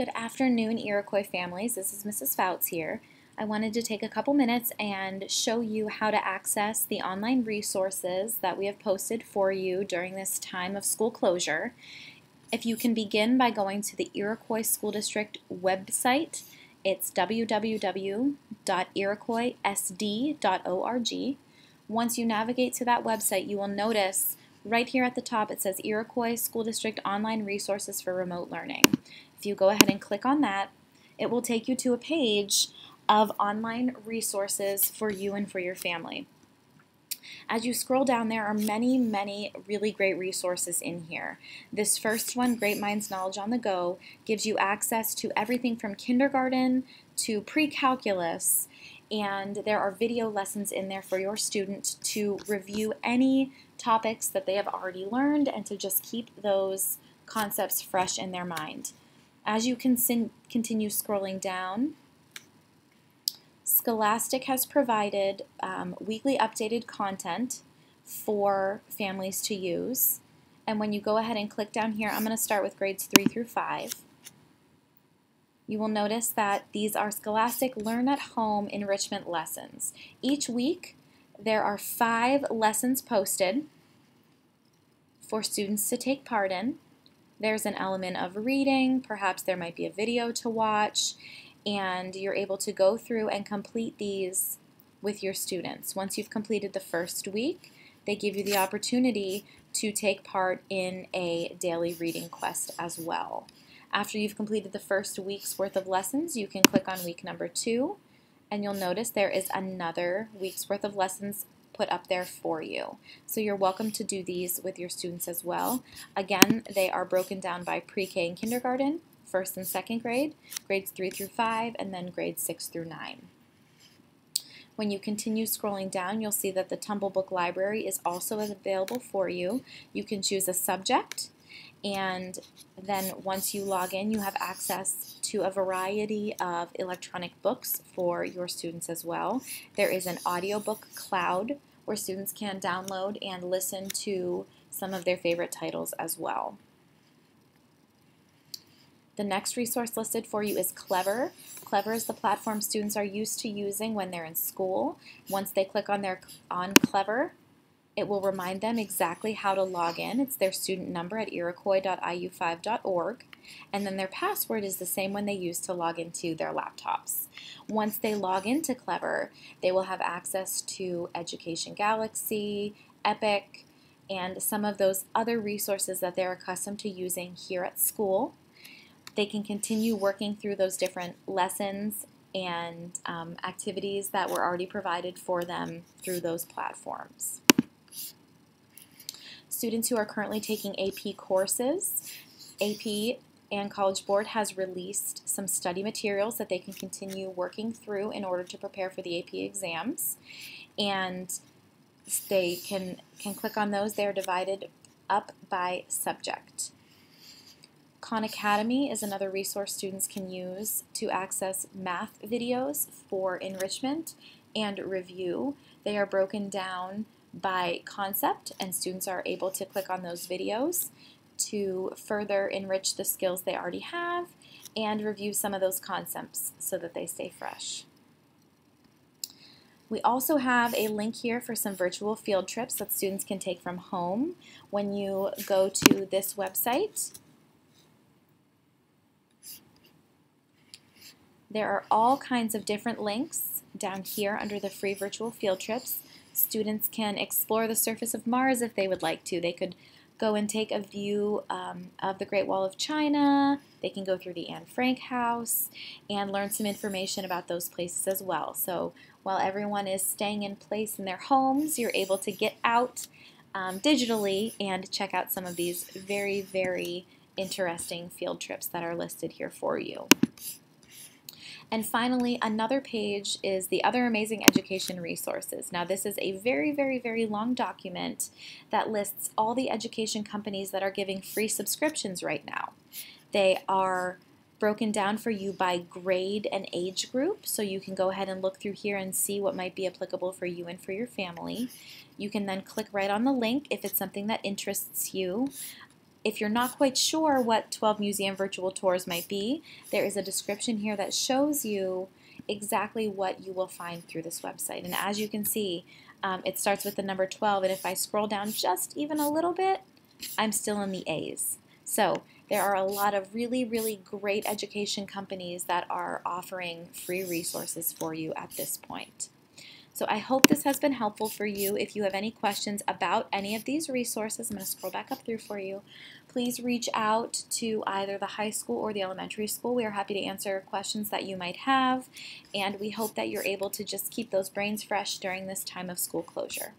Good afternoon, Iroquois families. This is Mrs. Fouts here. I wanted to take a couple minutes and show you how to access the online resources that we have posted for you during this time of school closure. If you can begin by going to the Iroquois School District website, it's www.iroquoissd.org. Once you navigate to that website, you will notice right here at the top it says Iroquois School District Online Resources for Remote Learning. If you go ahead and click on that, it will take you to a page of online resources for you and for your family. As you scroll down, there are many, many really great resources in here. This first one, Great Minds Knowledge on the Go, gives you access to everything from kindergarten to pre-calculus, and there are video lessons in there for your student to review any topics that they have already learned and to just keep those concepts fresh in their mind. As you can continue scrolling down, Scholastic has provided um, weekly updated content for families to use. And when you go ahead and click down here, I'm going to start with grades 3 through 5. You will notice that these are Scholastic Learn at Home enrichment lessons. Each week, there are five lessons posted for students to take part in. There's an element of reading, perhaps there might be a video to watch, and you're able to go through and complete these with your students. Once you've completed the first week, they give you the opportunity to take part in a daily reading quest as well. After you've completed the first week's worth of lessons, you can click on week number two, and you'll notice there is another week's worth of lessons put up there for you. So you're welcome to do these with your students as well. Again, they are broken down by pre-K and kindergarten, first and second grade, grades 3 through 5, and then grades 6 through 9. When you continue scrolling down, you'll see that the Tumble Book Library is also available for you. You can choose a subject, and then once you log in, you have access to a variety of electronic books for your students as well. There is an audiobook cloud where students can download and listen to some of their favorite titles as well. The next resource listed for you is Clever. Clever is the platform students are used to using when they're in school. Once they click on their on Clever, it will remind them exactly how to log in. It's their student number at iroquois.iu5.org, and then their password is the same one they use to log into their laptops. Once they log into Clever, they will have access to Education Galaxy, EPIC, and some of those other resources that they're accustomed to using here at school they can continue working through those different lessons and um, activities that were already provided for them through those platforms. Students who are currently taking AP courses, AP and College Board has released some study materials that they can continue working through in order to prepare for the AP exams. And they can, can click on those. They are divided up by subject. Khan Academy is another resource students can use to access math videos for enrichment and review. They are broken down by concept and students are able to click on those videos to further enrich the skills they already have and review some of those concepts so that they stay fresh. We also have a link here for some virtual field trips that students can take from home. When you go to this website, There are all kinds of different links down here under the free virtual field trips. Students can explore the surface of Mars if they would like to. They could go and take a view um, of the Great Wall of China. They can go through the Anne Frank House and learn some information about those places as well. So while everyone is staying in place in their homes, you're able to get out um, digitally and check out some of these very, very interesting field trips that are listed here for you. And finally, another page is the other amazing education resources. Now, this is a very, very, very long document that lists all the education companies that are giving free subscriptions right now. They are broken down for you by grade and age group, so you can go ahead and look through here and see what might be applicable for you and for your family. You can then click right on the link if it's something that interests you. If you're not quite sure what 12 museum virtual tours might be, there is a description here that shows you exactly what you will find through this website. And as you can see, um, it starts with the number 12, and if I scroll down just even a little bit, I'm still in the A's. So there are a lot of really, really great education companies that are offering free resources for you at this point. So I hope this has been helpful for you. If you have any questions about any of these resources, I'm going to scroll back up through for you. Please reach out to either the high school or the elementary school. We are happy to answer questions that you might have, and we hope that you're able to just keep those brains fresh during this time of school closure.